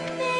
nothing